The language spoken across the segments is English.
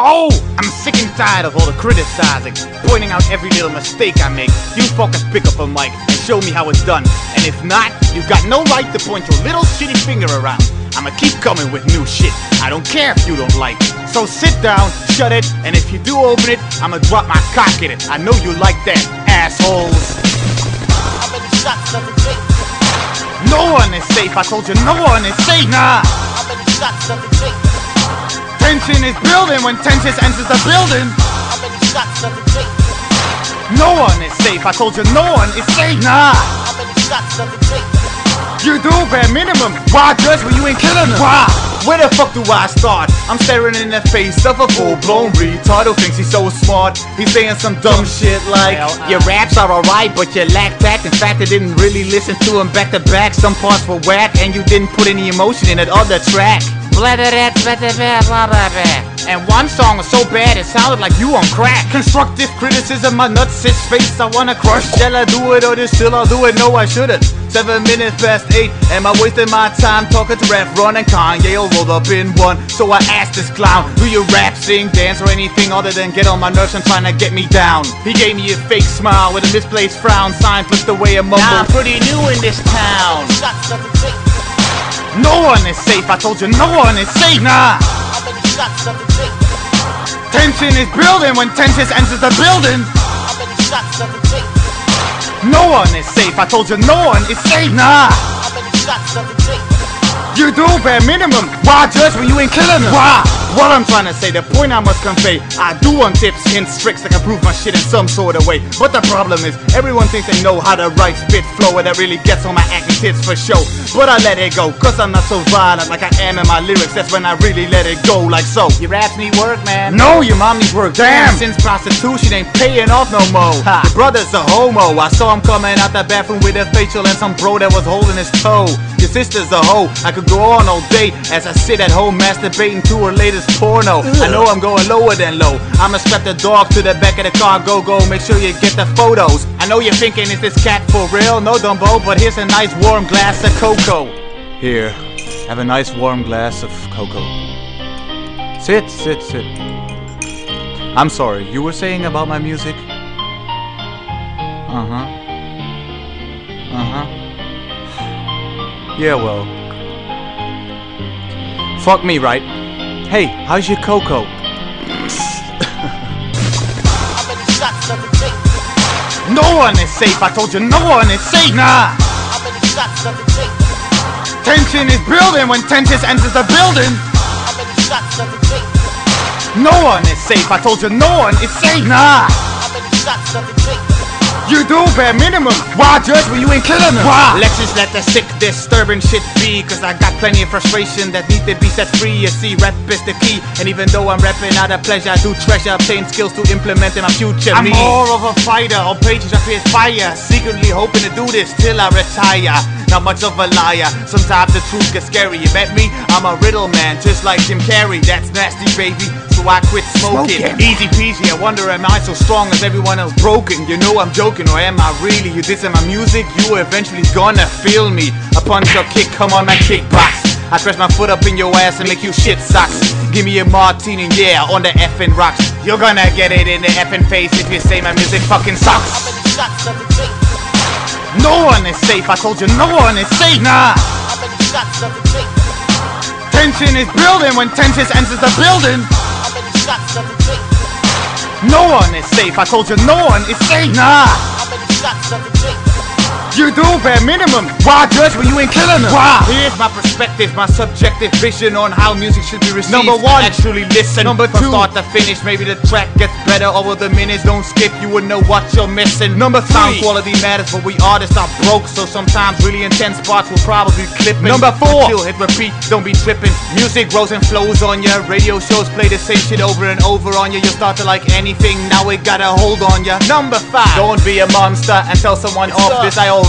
Oh, I'm sick and tired of all the criticizing, pointing out every little mistake I make. You fuckers pick up a mic and show me how it's done. And if not, you got no right to point your little shitty finger around. I'ma keep coming with new shit. I don't care if you don't like it. So sit down, shut it, and if you do open it, I'ma drop my cock in it. I know you like that, assholes. How many shots does it take? No one is safe. I told you no one is safe. Nah. How many shots does it take? Tension is building when tension enters the building. How many shots does it take? No one is safe. I told you no one is safe. Nah. How many shots does it take? You do bare minimum. Why judge when you ain't killing them? Why? Where the fuck do I start? I'm staring in the face of a full-blown retard who thinks he's so smart. He's saying some dumb shit like, Well, uh, Your raps are alright, but you lack tact. In fact, I didn't really listen to them back to back. Some parts were whack, and you didn't put any emotion in that other track. And one song was so bad it sounded like you on crack. Constructive criticism, my nuts his face. I wanna crush. Shall I do it or this still I'll do it? No, I shouldn't. Seven minutes past eight. Am I wasting my time talking to Rev Run and Kanye all rolled up in one? So I asked this clown, do you rap, sing, dance, or anything other than get on my nerves and trying to get me down? He gave me a fake smile with a misplaced frown, sign flipped away a mumble. Now I'm pretty new in this town. Shots does it take? No one is safe. I told you no one is safe. Nah. How many shots does it take? Tension is building when tension enters the building. How many shots does it take? No one is safe. I told you no one is safe. Nah. How many shots does it take? You do bare minimum. Why judge when you ain't killing them? Why? What I'm trying to say, the point I must convey, I do want tips, hints, tricks that can prove my shit in some sort of way. But the problem is, everyone thinks they know how to write spit flow, and that really gets on my acting tits for show. But I let it go, cause I'm not so violent like I am in my lyrics. That's when I really let it go, like so. Your raps need work, man. No, your mom needs work. Damn. Since prostitution ain't paying off no more. Ha. Your brother's a homo. I saw him coming out the bathroom with a facial and some bro that was holding his toe. Your sister's a hoe. I could go on all day as I sit at home masturbating to her latest porno. I know I'm going lower than low. I'ma strap the dog to the back of the car. Go go. Make sure you get the photos. I know you're thinking, is this cat for real? No, Dumbo. But here's a nice warm glass of cocoa. Here, have a nice warm glass of cocoa. Sit, sit, sit. I'm sorry, you were saying about my music? Uh huh. Uh huh. Yeah, well. Fuck me, right? Hey, how's your cocoa? No one is safe, I told you no one is safe, nah! Tension is building when tension enters the building! No one is safe, I told you no one is safe, nah! You do bare minimum. Why judge when you ain't killing them? Why? Let's just let the sick, disturbing shit be. Cause I got plenty of frustration that need to be set free. You see, rap is the key. And even though I'm rapping out of pleasure, I do treasure obtain skills to implement in my future. I'm me. more of a fighter. On pages I feel fire. Secretly hoping to do this till I retire. Not much of a liar. Sometimes the truth gets scary. You met me? I'm a riddle man, just like Jim Carrey. That's nasty, baby. I quit smoking. Easy peasy. I wonder, am I so strong as everyone else broken? You know I'm joking, or am I really? You dissing my music? You eventually gonna feel me. A punch or kick, come on, my kickbox. I press my foot up in your ass and make you shit socks. Give me a martini, yeah, on the effing rocks. You're gonna get it in the effing face if you say my music fucking sucks. many shots does it take? No one is safe, I told you no one is safe, nah. How many shots does it take? Tension is building when tension enters the building. Shots does it take? No one is safe, I told you no one is safe, nah. How many shots does it take? You do bare minimum. Why judge when you ain't killing them? Why? Here's my perspective, my subjective vision on how music should be received. Number one, actually listen. Number two, from start to finish, maybe the track gets better over the minutes. Don't skip, you would know what you're missing. Number three, sound quality matters, but we artists are broke, so sometimes really intense parts will probably clip. Number four, hit repeat, don't be tripping. Music grows and flows on ya. Radio shows play the same shit over and over on ya. You'll start to like anything, now it got a hold on ya. Number five, don't be a monster and tell someone off up? this. I already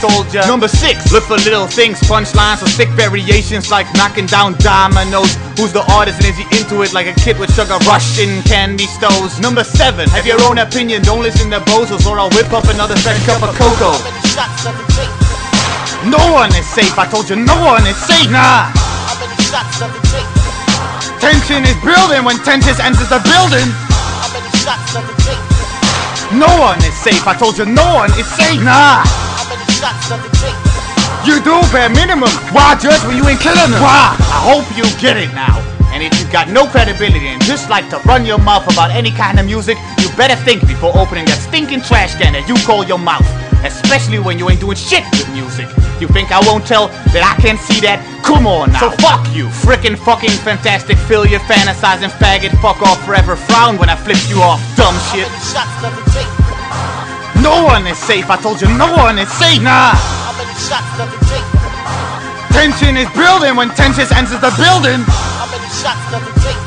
told ya. Number six, look for little things, punchlines or sick variations like knocking down dominoes. Who's the artist and is he into it like a kid with sugar rush in candy stores? Number seven, have your own opinion, don't listen to bozos or I'll whip up another second cup of cocoa. How many shots does it take? No one is safe, I told you no one is safe, nah. How many shots does it take? Tension is building when tension enters the building. How many shots does it take? No one is safe. I told you no one is safe. Nah. How many shots does it take? You do bare minimum. Why judge when you ain't killing them? Why? I hope you get it now. And if you've got no credibility and just like to run your mouth about any kind of music, you better think before opening that stinking trash can that you call your mouth. Especially when you ain't doing shit with music. You think I won't tell that I can't see that? Come on now. So fuck you, frickin' fucking fantastic failure, fantasizing faggot, fuck off forever, frown when I flip you off, dumb shit. No one is safe. I told you no one is safe. Nah. How many shots does it take? Tension is building when tension enters the building. How many shots does it take?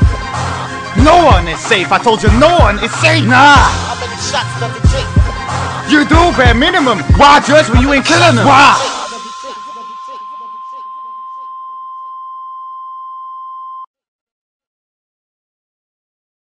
No one is safe. I told you no one is safe. Nah. How many shots does it take? You do bare minimum. Why judge when you ain't killing them? Why?